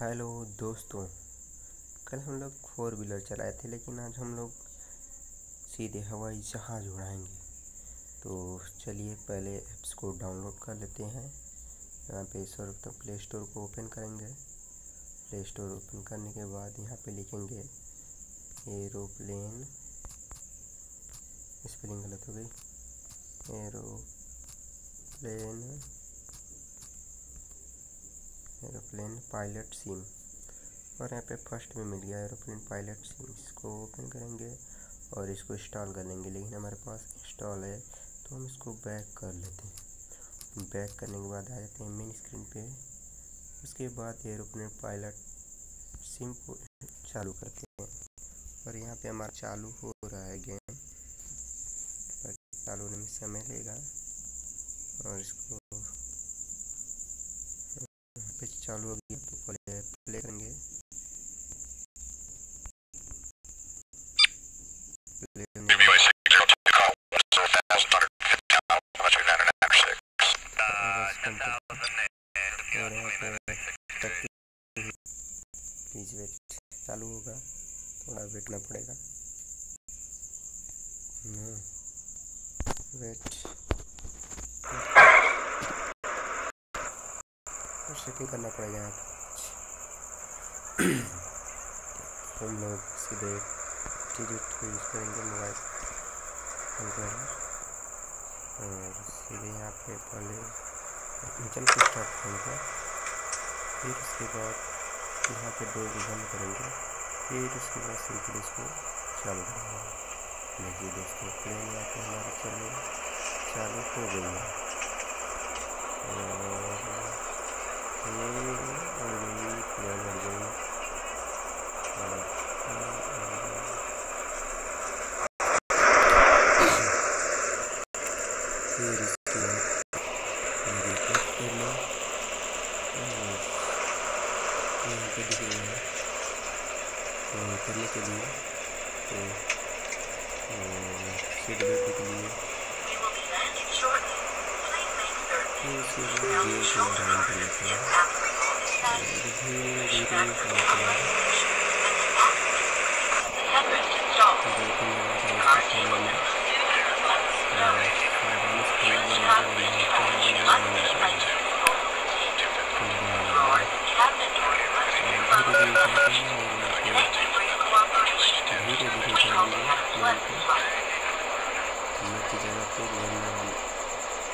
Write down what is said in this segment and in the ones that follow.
Hello दोस्तों, कल हम लोग फोर व्हीलर चलाए थे, लेकिन आज हम लोग सीधे हवाई जहाज़ उड़ाएँगे। तो चलिए पहले ऐप्स को डाउनलोड कर लेते हैं। यहाँ पे सर्वप्रथम प्ले स्टोर को ओपन करेंगे। प्ले स्टोर ओपन करने के बाद यहाँ पे लिखेंगे एरोप्लेन स्पेलिंग गलत हो गई। एरोप्लेन एरोप्लेन पायलट सिम और यहाँ पे फ़र्स्ट में मिल गया एरोप्लेन पायलट सिम इसको ओपन करेंगे और इसको इंस्टॉल कर लेंगे, लेकिन हमारे पास इंस्टॉल है तो हम इसको बैक कर लेते हैं। बैक करने के बाद आ जाते हैं मेन स्क्रीन पे। उसके बाद एरोप्लेन पायलट सिम को चालू करते हैं। और यहाँ पे हमारा चालू हो रहा है गेम। चालू होने में समय लेगा और इसको पे चालू हो गया तो पहले प्ले करेंगे। प्लीज़ वेट चालू होगा, थोड़ा वेटना पड़ेगा। वेट सेटिंग करना पड़ेगा यहाँ पर हम लोग सीधे टिकट को यूज़ करेंगे मोबाइल। और सीधे यहाँ पे पहले इंजन को स्टार्ट करेंगे। फिर उसके बाद यहाँ पे दो बंद करेंगे। फिर उसके बाद सिंपल इसको चालू करेंगे। देखिए दोस्तों प्लेन यहाँ पे हमारे चलने चालू हो गई है। और फिर इसके मेरे कट करना यहाँ पे दिखेगा तो करने के लिए तो सीट बैठने के लिए फिर उसके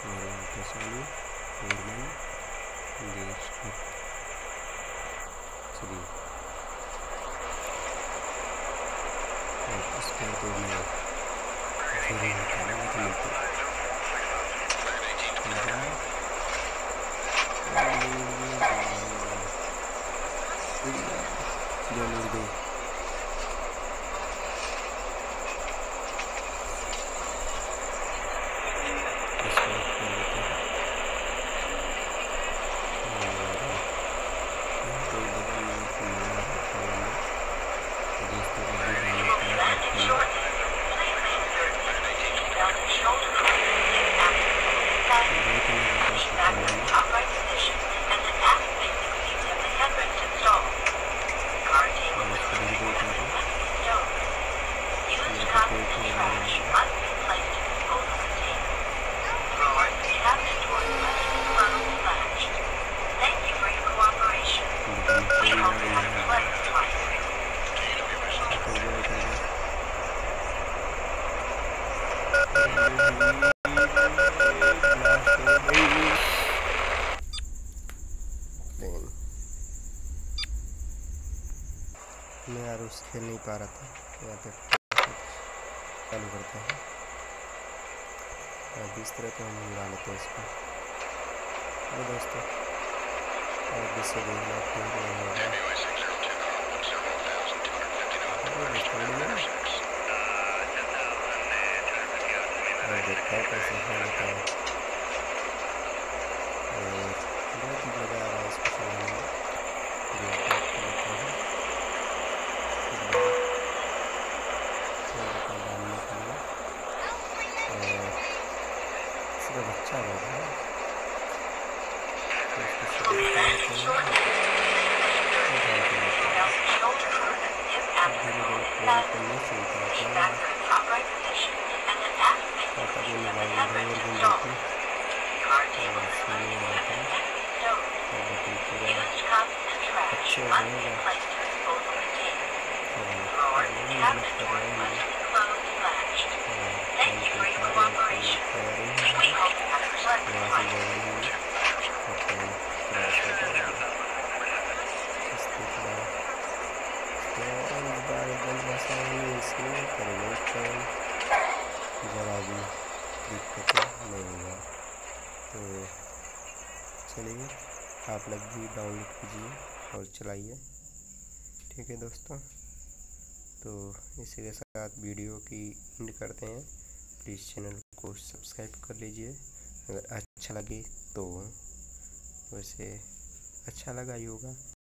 और यहाँ पे चालू और मैं गेयर स्टॉप चलिए और इसका तो मैं फिर ही हटाना लेकिन जो मुड़ गई मैं खेल नहीं पा रहा था। यहाँ पे चालू करते हैं। अब इस तरह का हम उड़ा लेते हैं इसको दोस्तों और जिससे देखना ठीक नहीं होगा और देखता है कैसे खेल लेता है। ज़रा भी दिक्कत नहीं होगा तो चलिए आप लोग भी डाउनलोड कीजिए और चलाइए। ठीक है दोस्तों। तो इसी के साथ वीडियो की एंड करते हैं। प्लीज़ चैनल को सब्सक्राइब कर लीजिए। अगर अच्छा लगे तो वैसे अच्छा लगा ही होगा।